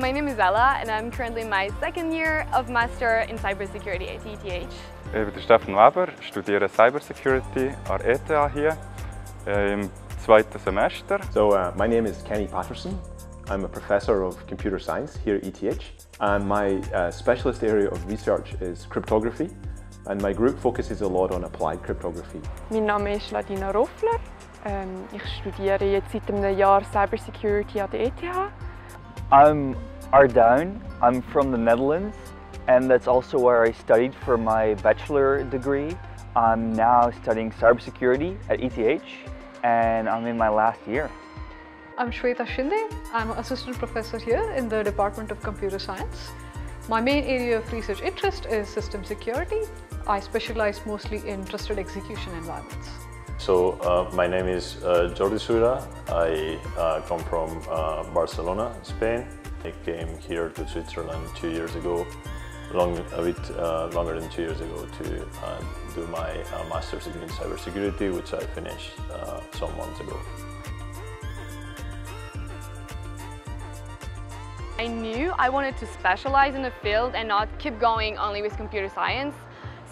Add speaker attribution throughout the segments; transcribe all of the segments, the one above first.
Speaker 1: my name is Ella and I'm currently in my second year of Master in Cybersecurity at ETH.
Speaker 2: Ich bin Stefan Weber, studiere Cybersecurity an ETH hier äh, im zweiten Semester.
Speaker 3: So uh, my name is Kenny Paterson. I'm a professor of computer science here at ETH and my uh, specialist area of research is cryptography and my group focuses a lot on applied cryptography.
Speaker 4: Mein Name ist Ladina Roffler. Ähm, ich studiere jetzt seit einem Jahr Cybersecurity an der ETH.
Speaker 5: I'm Ardown. I'm from the Netherlands and that's also where I studied for my bachelor degree. I'm now studying cybersecurity at ETH and I'm in my last year.
Speaker 6: I'm Shweta Shinde. I'm an assistant professor here in the Department of Computer Science. My main area of research interest is system security. I specialize mostly in trusted execution environments.
Speaker 7: So uh, my name is uh, Jordi Sura. I uh, come from uh, Barcelona, Spain. I came here to Switzerland two years ago, long, a bit uh, longer than two years ago to uh, do my master's degree in cybersecurity, which I finished some months ago.
Speaker 1: I knew I wanted to specialize in a field and not keep going only with computer science.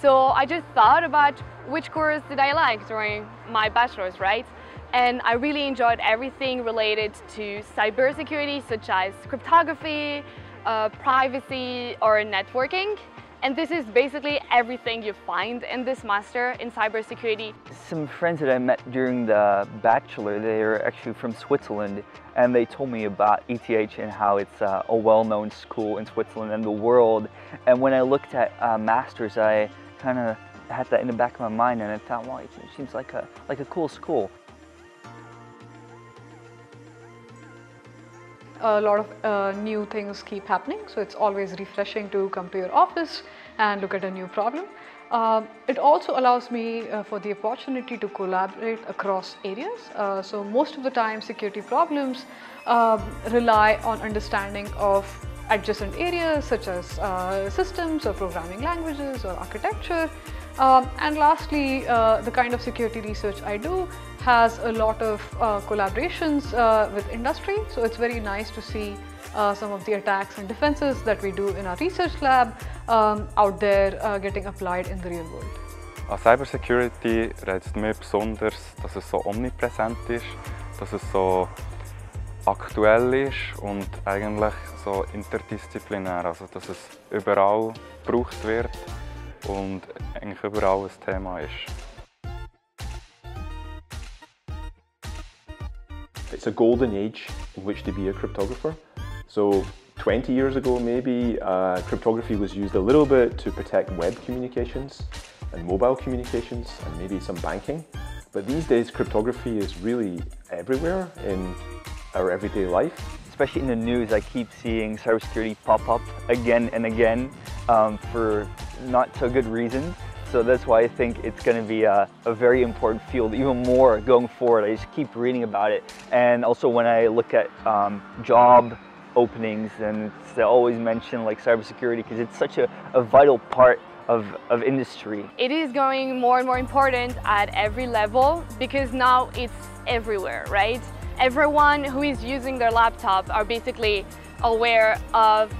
Speaker 1: So I just thought about which course did I like during my bachelor's, right? And I really enjoyed everything related to cybersecurity, such as cryptography, uh, privacy, or networking. And this is basically everything you find in this master in cybersecurity.
Speaker 5: Some friends that I met during the bachelor, they are actually from Switzerland and they told me about ETH and how it's uh, a well-known school in Switzerland and the world. And when I looked at uh, masters, I kind of had that in the back of my mind and I thought, well, it seems like a, like a cool school.
Speaker 6: a lot of uh, new things keep happening. So it's always refreshing to come to your office and look at a new problem. Uh, it also allows me uh, for the opportunity to collaborate across areas. Uh, so most of the time security problems um, rely on understanding of adjacent areas such as uh, systems or programming languages or architecture. Um, and lastly, uh, the kind of security research I do has a lot of uh, collaborations uh, with industry. So it's very nice to see uh, some of the attacks and defenses that we do in our research lab um, out there uh, getting applied in the real world.
Speaker 2: Cybersecurity reizt mich besonders, dass es so omnipräsent ist, dass es so aktuell ist und eigentlich so interdisziplinär, also dass es überall gebraucht wird und eigentlich überall ein Thema ist.
Speaker 3: It's a golden age in which to be a cryptographer. So 20 years ago maybe, uh, cryptography was used a little bit to protect web communications and mobile communications and maybe some banking. But these days cryptography is really everywhere in our everyday life.
Speaker 5: Especially in the news, I keep seeing cybersecurity pop up again and again um, for not so good reasons. So that's why I think it's going to be a, a, very important field, even more going forward. I just keep reading about it. And also when I look at um, job openings, and they always mention like cybersecurity because it's such a, a vital part of, of industry.
Speaker 1: It is going more and more important at every level because now it's everywhere, right? Everyone who is using their laptop are basically aware of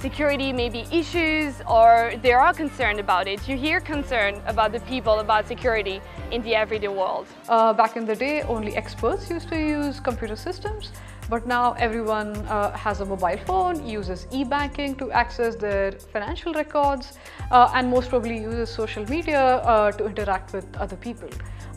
Speaker 1: security maybe issues or they are concerned about it. You hear concern about the people about security in the everyday world.
Speaker 6: Uh, back in the day, only experts used to use computer systems, but now everyone uh, has a mobile phone, uses e-banking to access their financial records, uh, and most probably uses social media uh, to interact with other people.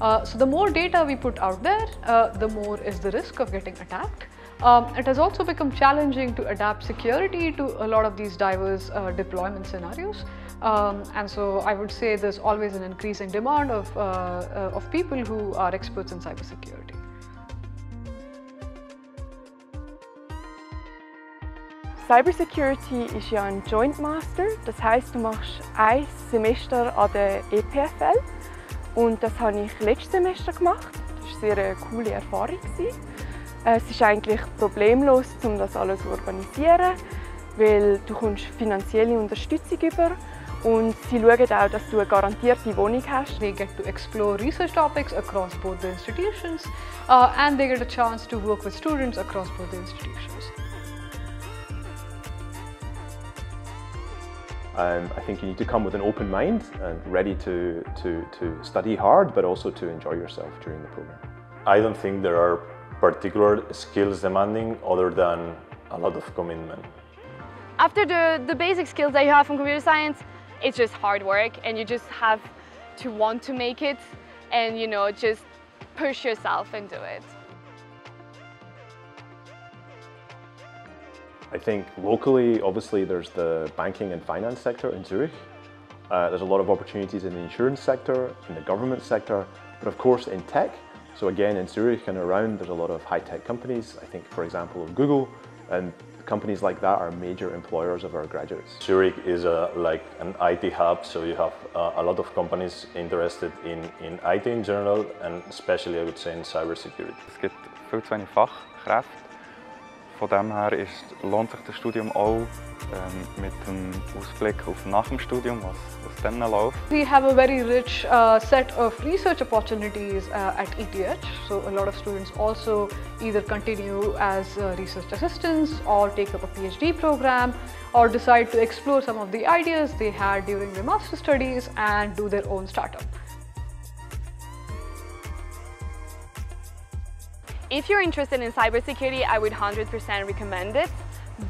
Speaker 6: Uh, so the more data we put out there, uh, the more is the risk of getting attacked. Um, it has also become challenging to adapt security to a lot of these diverse uh, deployment scenarios. Um, and so I would say there's always an increasing demand of, uh, uh, of people who are experts in cybersecurity.
Speaker 4: Cybersecurity ist ja ein Joint Master, das heißt, du machst ein Semester an der EPFL und das habe ich letztes Semester gemacht. Das war eine sehr coole Erfahrung. Es ist eigentlich problemlos, um das alles zu organisieren, weil du kommst finanzielle Unterstützung über und sie schauen auch, dass du eine garantierte Wohnung hast.
Speaker 6: They get to explore research topics across both the institutions uh, and they get a chance to work with students across both the institutions.
Speaker 3: Um, I think you need to come with an open mind and ready to, to, to study hard, but also to enjoy yourself during the program.
Speaker 7: I don't think there are particular skills demanding other than a lot of commitment.
Speaker 1: After the, the basic skills that you have from computer science, it's just hard work and you just have to want to make it and you know just push yourself and do it.
Speaker 3: I think locally, obviously, there's the banking and finance sector in Zurich. Uh, there's a lot of opportunities in the insurance sector, in the government sector, but of course in tech. So again, in Zurich and around, there's a lot of high-tech companies. I think, for example, of Google, and companies like that are major employers of our graduates.
Speaker 7: Zurich is a, like an IT hub, so you have uh, a lot of companies interested in, in IT in general, and especially I would say in cybersecurity.
Speaker 2: Es gibt viel zu wenig Fachkräfte Von dem her ist, lohnt sich das Studium auch ähm, mit dem Ausblick auf nach dem Studium, was, was dann läuft.
Speaker 6: We have a very rich uh, set of research opportunities uh, at ETH. So a lot of students also either continue as uh, research assistants or take up a PhD program or decide to explore some of the ideas they had during their master studies and do their own startup.
Speaker 1: If you're interested in cybersecurity, I would 100% recommend it.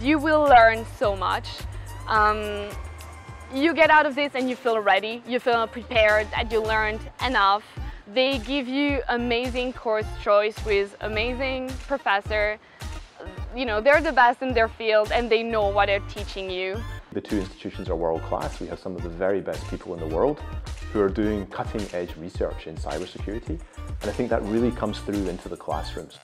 Speaker 1: You will learn so much. Um, you get out of this and you feel ready, you feel prepared, that you learned enough. They give you amazing course choice with amazing professor. You know, they're the best in their field and they know what they're teaching you.
Speaker 3: The two institutions are world class. We have some of the very best people in the world who are doing cutting edge research in cybersecurity. And I think that really comes through into the classrooms.